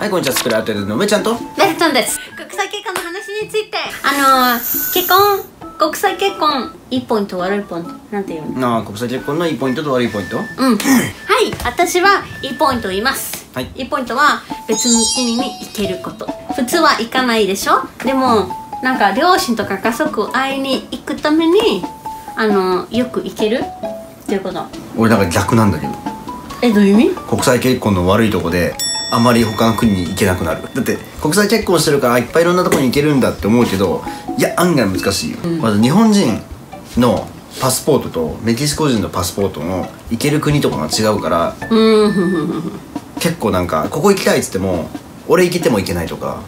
はいこんにちはスプレートの梅ちゃんと。ベルトンです。国際結婚の話について。あのー、結婚国際結婚いいポイント悪いポイントなんて言うの？なあ国際結婚のいいポイントと悪いポイント？うん。はい。私はいいポイントを言います。はい。いいポイントは別の国に行けること。普通は行かないでしょ？でもなんか両親とか家族会いに行くためにあのよく行ける？っていうこと。俺なんか逆なんだけど。えどういう意味？国際結婚の悪いとこであまり他の国に行けなくなる。だって国際結婚してるからいっぱいいろんなとこに行けるんだって思うけどいや案外難しいよ、まず日本人のパスポートとメキシコ人のパスポートの行ける国とかが違うからうん。結構なんかここ行きたいっつっても俺行けても行けないとか。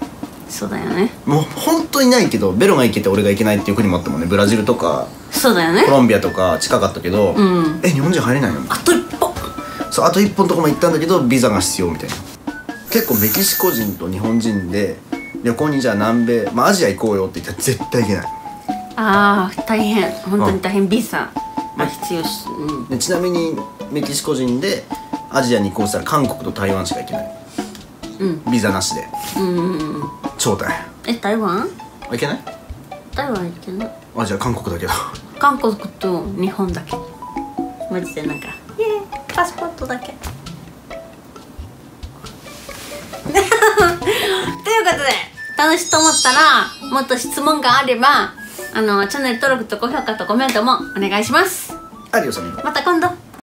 そうだよね。もう本当にないけどベロが行けて俺が行けないっていう国もあったもんね。ブラジルとかそうだよね。コロンビアとか近かったけど、ん。え日本人入れないの？あと一歩。そうあと一本のとこも行ったんだけどビザが必要みたいな結構メキシコ人と日本人で旅行にじゃあ南米、まあ、アジア行こうよって言ったら絶対行けない。ああ大変。本当に大変。ビザが必要し、うん、でちなみにメキシコ人でアジアに行こうとしたら韓国と台湾しか行けない。うん。ビザなしで。うんうんうん。超大変。え台湾？あ行けない？台湾行けない。あじゃあ韓国だけど。韓国と日本だけ。マジでなんかイエーイ。パスポートだけことで楽しいと思ったらもっと質問があればあのチャンネル登録と高評価とコメントもお願いします。アディオスアミゴまた今度